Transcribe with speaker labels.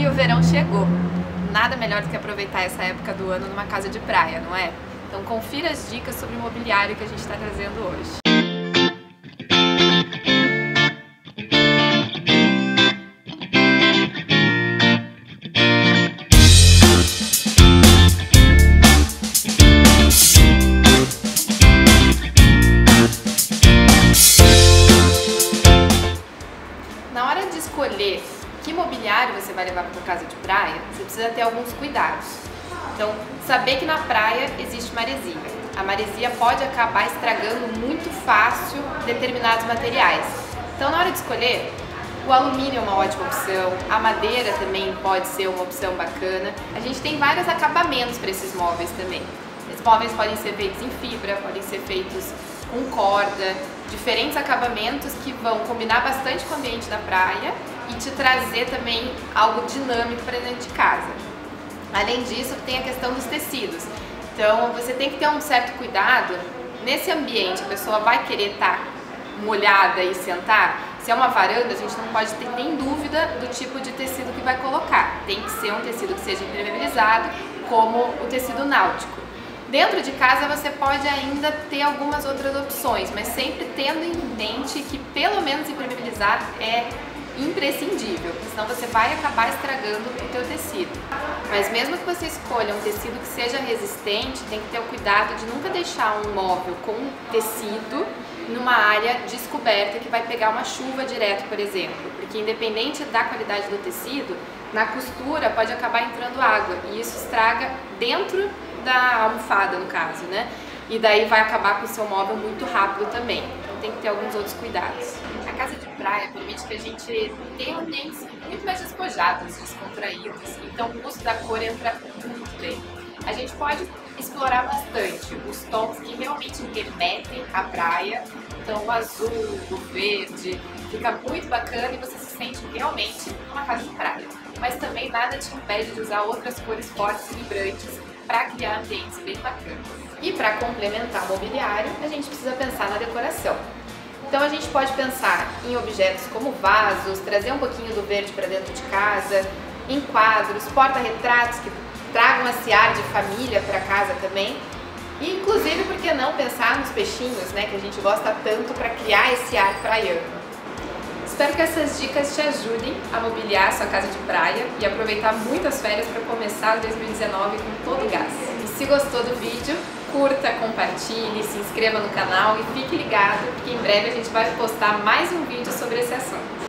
Speaker 1: E o verão chegou. Nada melhor do que aproveitar essa época do ano numa casa de praia, não é? Então confira as dicas sobre imobiliário que a gente está trazendo hoje. Na hora de escolher que mobiliário você vai levar para casa de praia, você precisa ter alguns cuidados. Então, saber que na praia existe maresia. A maresia pode acabar estragando muito fácil determinados materiais. Então, na hora de escolher, o alumínio é uma ótima opção, a madeira também pode ser uma opção bacana. A gente tem vários acabamentos para esses móveis também. Esses móveis podem ser feitos em fibra, podem ser feitos com corda, diferentes acabamentos que vão combinar bastante com o ambiente da praia e te trazer também algo dinâmico para dentro de casa. Além disso, tem a questão dos tecidos. Então, você tem que ter um certo cuidado nesse ambiente. A pessoa vai querer estar tá molhada e sentar. Se é uma varanda, a gente não pode ter nem dúvida do tipo de tecido que vai colocar. Tem que ser um tecido que seja impermeabilizado, como o tecido náutico. Dentro de casa você pode ainda ter algumas outras opções, mas sempre tendo em mente que pelo menos impermeabilizar é imprescindível, senão você vai acabar estragando o teu tecido. Mas mesmo que você escolha um tecido que seja resistente, tem que ter o cuidado de nunca deixar um móvel com tecido numa área descoberta que vai pegar uma chuva direto, por exemplo, porque independente da qualidade do tecido, na costura pode acabar entrando água e isso estraga dentro da almofada, no caso, né? E daí vai acabar com o seu móvel muito rápido também. Tem que ter alguns outros cuidados. A casa de praia permite que a gente tenha ambientes muito mais despojados, descontraídos. Então o uso da cor entra muito bem. A gente pode explorar bastante os tons que realmente remetem à praia. Então o azul, o verde, fica muito bacana e você se sente realmente uma casa de praia. Mas também nada te impede de usar outras cores fortes e vibrantes para criar ambientes bem bacanas. E para complementar o mobiliário, a gente precisa pensar na decoração. Então a gente pode pensar em objetos como vasos, trazer um pouquinho do verde para dentro de casa, em quadros, porta-retratos que tragam esse ar de família para casa também. E inclusive, por que não pensar nos peixinhos, né, que a gente gosta tanto para criar esse ar praiano. Espero que essas dicas te ajudem a mobiliar sua casa de praia e aproveitar muitas férias para começar 2019 com todo o gás. E se gostou do vídeo, curta, compartilhe, se inscreva no canal e fique ligado, porque em breve a gente vai postar mais um vídeo sobre esse assunto.